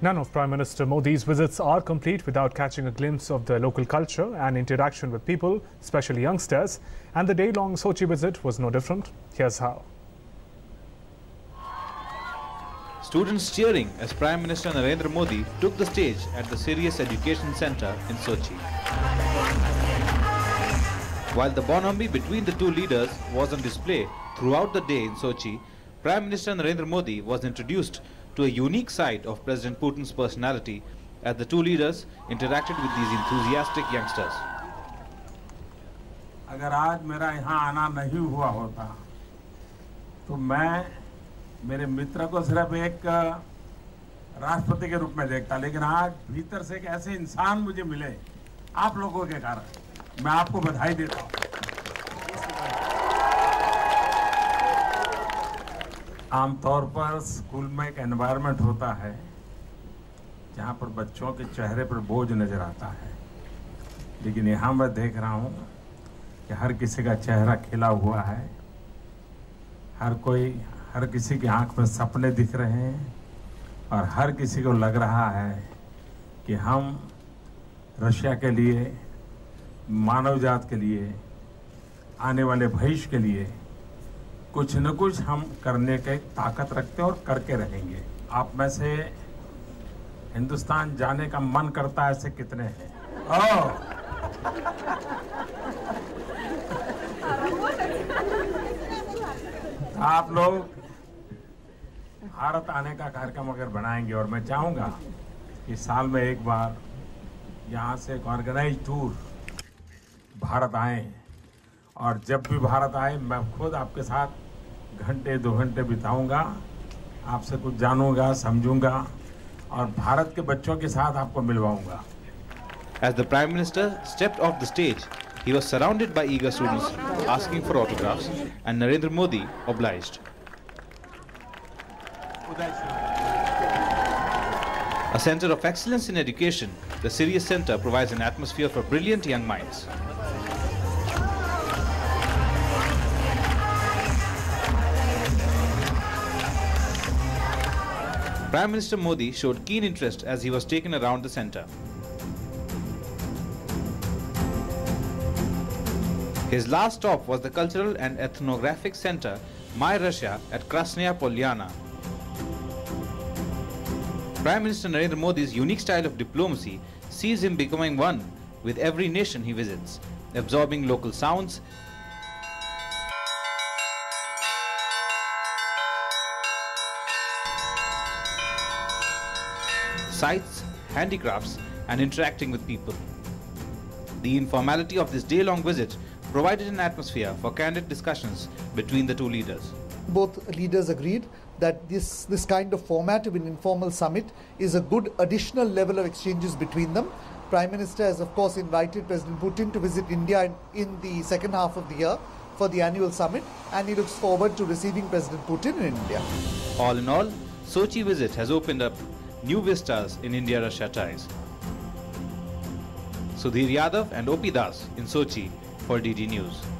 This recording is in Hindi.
None of Prime Minister Modi's visits are complete without catching a glimpse of the local culture and interaction with people, especially youngsters. And the day long Sochi visit was no different. Here's how. Students cheering as Prime Minister Narendra Modi took the stage at the Sirius Education Center in Sochi. While the bonhomie between the two leaders was on display throughout the day in Sochi, Prime Minister Narendra Modi was introduced to a unique side of President Putin's personality as the two leaders interacted with these enthusiastic youngsters. अगर आज मेरा यहाँ आना नहीं हुआ होता तो मैं मेरे मित्र को सिर्फ़ एक राष्ट्रपति के रूप में देखता लेकिन आज भीतर से एक ऐसे इंसान मुझे मिले आप लोगों के कारण मैं आपको बधाई देता हूँ आमतौर पर स्कूल में एक एनवायरनमेंट होता है जहाँ पर बच्चों के चेहरे पर बोझ नज़र आता है। लेकिन यहाँ मैं देख रहा हूँ कि हर किसी का चेहरा खिला हुआ है। हर कोई, हर किसी की आँख में सपने दिख रहे हैं और हर किसी को लग रहा है कि हम रशिया के लिए मानव जात के लिए, आने वाले भविष्य के लिए कुछ न कुछ हम करने के ताकत रखते और करके रहेंगे। आप में से हिंदुस्तान जाने का मन करता है ऐसे कितने हैं? आप लोग भारत आने का कार्यक्रम अगर बनाएँगे और मैं चाहूँगा कि साल में एक बार यहाँ से एक ऑर्गेनाइज टूर भारत आए। और जब भी भारत आए मैं खुद आपके साथ घंटे दो घंटे बिताऊँगा। आपसे कुछ जानूँगा समझूँगा और भारत के बच्चों के साथ आपको मिलवाऊँगा। As the prime minister step of the stage he was surrounded by eager students asking for autographs and Narendra Modi oblige A center of excellence in education, the Sirius Center provides an atmosphere for brilliant young minds. Prime Minister Modi showed keen interest as he was taken around the center. His last stop was the Cultural and Ethnographic Center My Russia at Krasnaya Polyana. Prime Minister Narendra Modi's unique style of diplomacy sees him becoming one with every nation he visits, absorbing local sounds, sights, handicrafts, and interacting with people. The informality of this day long visit provided an atmosphere for candid discussions between the two leaders. Both leaders agreed that this, this kind of format of an informal summit is a good additional level of exchanges between them. Prime Minister has, of course, invited President Putin to visit India in, in the second half of the year for the annual summit, and he looks forward to receiving President Putin in India. All in all, Sochi visit has opened up new vistas in India-Russia ties. Sudhir Yadav and OP Das in Sochi for DD News.